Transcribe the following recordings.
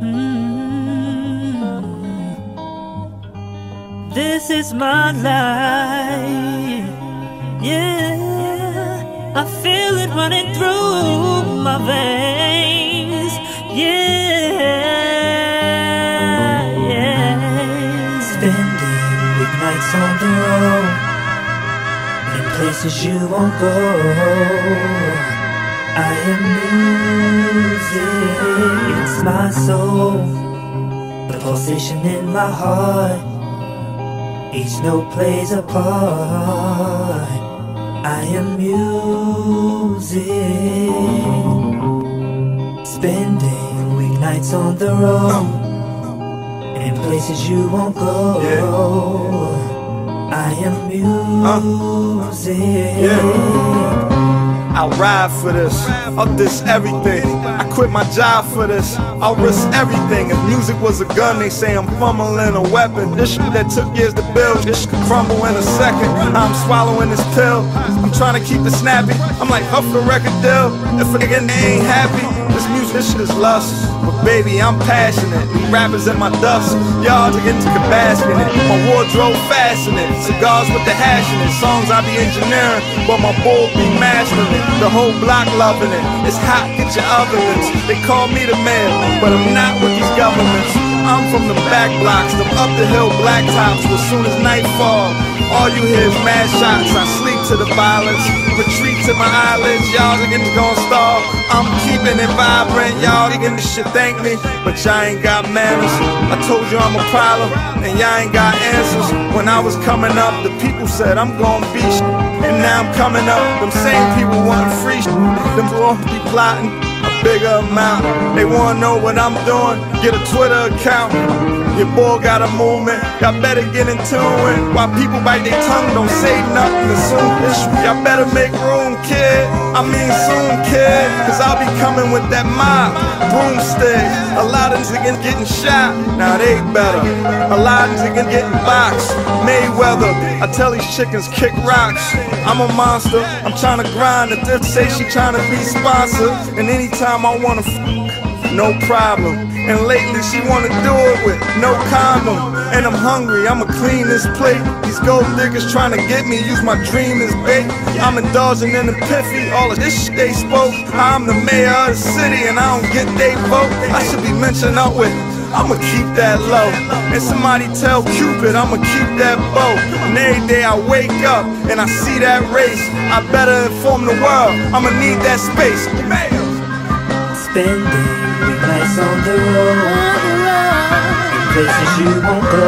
Mm. This is my life. Yeah, I feel it running through my veins. Yeah, yeah. Spending weeknights on the road in places you won't go. I am music, it's my soul, the pulsation in my heart. Each note plays a part. I am music, spending weeknights on the road in places you won't go. I am music. I'll ride for this, I'll diss everything. I quit my job for this, I'll risk everything. If music was a gun, they say I'm fumbling a weapon. This shit that took years to build, this could crumble in a second. I'm swallowing this pill, I'm trying to keep it snappy. I'm like Huff the record deal. If a nigga ain't happy, this music, this shit is lust. But baby, I'm passionate. Rappers in my dust, y'all to get to the basket. My wardrobe fastening, cigars with the hash in it. Songs I be engineering, but my bull be mastering it. The whole block loving it. It's hot, get your ovens. They call me the mayor, but I'm not with these governments. I'm from the back blocks, them up the hill blacktops. As soon as nightfall, all you hear is mad shots. I sleep to the violence, retreat to my eyelids. Y'all niggas gon' starve. It vibrant. Y'all niggas should thank me, but y'all ain't got manners. I told you I'm a problem, and y'all ain't got answers. When I was coming up, the people said I'm gon' be sh- and now I'm coming up. Them same people want free sh- Them won't be plotting a bigger amount. They wanna know what I'm doing. Get a Twitter account. Your boy got a movement, y'all better get in tune. While people bite their tongue, don't say nothing. This, y'all better make room, kid. I mean soon, kid. Cause I'll be coming with that mop, broomstick. A lot of niggas getting shot, now they better. A lot of niggas getting boxed. Mayweather, I tell these chickens kick rocks. I'm a monster, I'm trying to grind. If they say she trying to be sponsored, and anytime I wanna f- no problem. And lately she wanna do it with no condom. And I'm hungry, I'ma clean this plate. These gold diggers trying to get me, use my dream as bait. I'm indulging in the piffy, all of this shit they spoke. I'm the mayor of the city and I don't get they vote. I should be mentioned up with. I'ma keep that low. And somebody tell Cupid I'ma keep that bow. And every day I wake up and I see that race. I better inform the world. I'ma need that space. Spending weeknights on the road in places you won't go.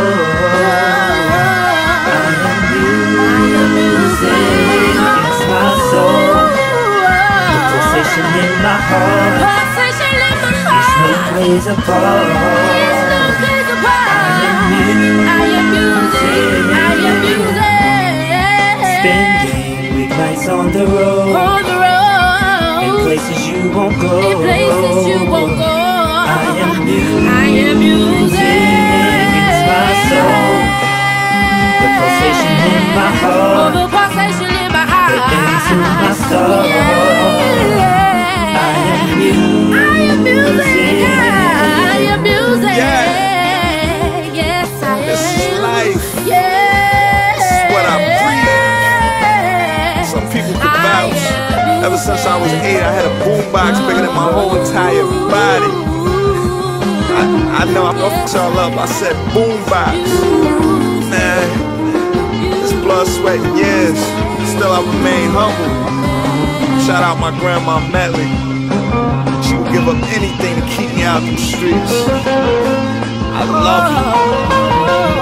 I am music, it's my soul, the pulsation in my heart. Each note plays a part. Spending weeknights on the road in places you won't go. I am music, Ever since I was eight, I had a boombox bigger than my whole entire body. I, I know I fucked y'all up. I said boombox. Nah, it's blood, sweat, and years. Still, I remain humble. Shout out my grandma Medley. She would give up anything to keep me out of the streets. I love you.